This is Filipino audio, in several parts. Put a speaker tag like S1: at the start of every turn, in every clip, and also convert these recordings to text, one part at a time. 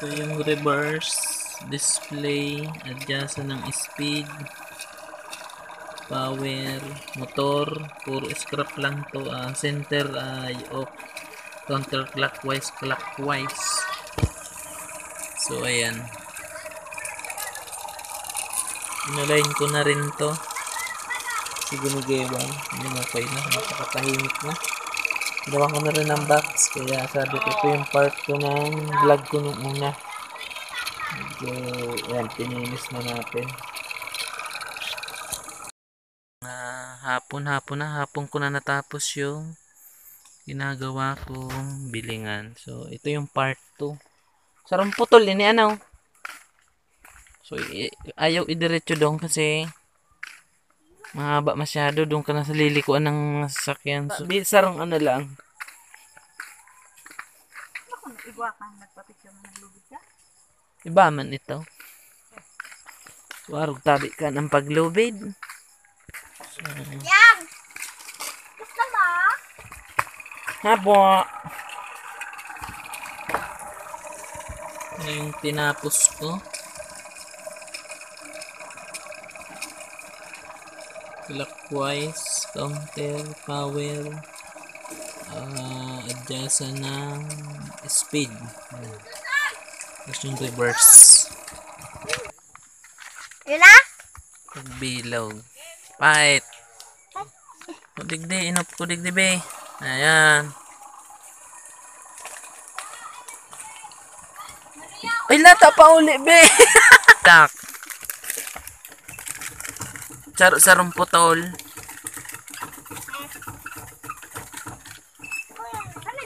S1: Ito yung reverse display, adjust ng speed, power, motor, puro scrap lang to. ah center ay off, counterclockwise, clockwise. So ayan. Inalign ko na rin to. Siguro gawang. Hindi okay na. Nakakatahimik na. Ginawa ko na rin ng box. Kaya sabi ko ito yung part ko ng vlog ko nung una. Medyo, yan, pininis na natin. Ah, hapon, hapon na. Hapon ko na natapos yung ginagawa kong bilingan. So, ito yung part 2. Sarang putol, ini ano. So, ayaw idiretso doon kasi mahaba masyado. Doon ka na sa lilikuan ng sasakyan. So, sarang ano lang.
S2: Igwa ka, nagpapicture mo naglubid ka.
S1: Iba man ito. Warog tabi ka ng paglubid.
S2: Yang! Gusto mo?
S1: Habo. Ano yung tinapos ko? Clockwise, counter, power, uh, adjust ng speed. Tapos yung reverse.
S2: Yun na?
S1: Pagbilog. Pahit. Kudigdi, inop kudigdi be. Ayan. Ay, lata pa uli be. tak. Sar sarong putol.
S2: Ito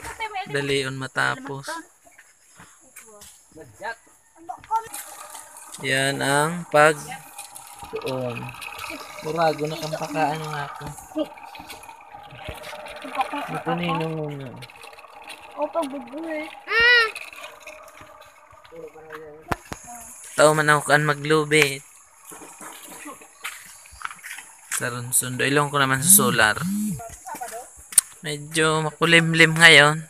S2: tayo may
S1: Dalion matapos. Yan ang pag doon. Purago na kampakaan ng ako. Ito nino muna.
S2: O, pagbubuhay.
S1: Tao man ako kan maglubit. Saron sundo. Ilong ko naman sa solar. Medyo makulimlim ngayon.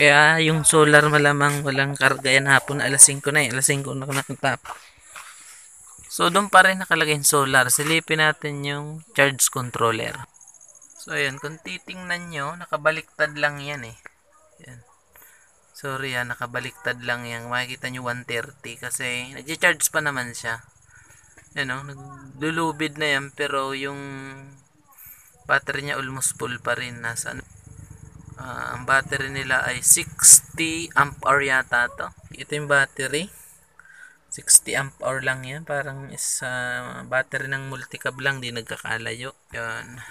S1: Kaya yung solar malamang walang karga yan hapon. Alas 5 na eh. Alas 5 na nakatap. So doon pa rin nakalagay yung solar. Silipin natin yung charge controller. So ayun. Kung titingnan nyo, nakabaliktad lang yan eh. Yan. Sorry ah, nakabaliktad lang yan. Makikita nyo 130 kasi nag-charge pa naman siya. Yan o, naglulubid na yan pero yung battery niya almost full pa rin. Nasa ah, ang battery nila ay 60 amp hour yata to. Ito yung battery. 60 amp hour lang yan. Parang isa battery ng multicab lang, di nagkakalayo. Yan.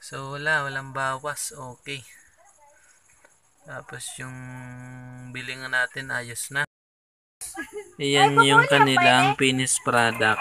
S1: So wala, walang bawas. Okay. Tapos yung bilingan natin ayos na. Ayan yung kanilang finished product.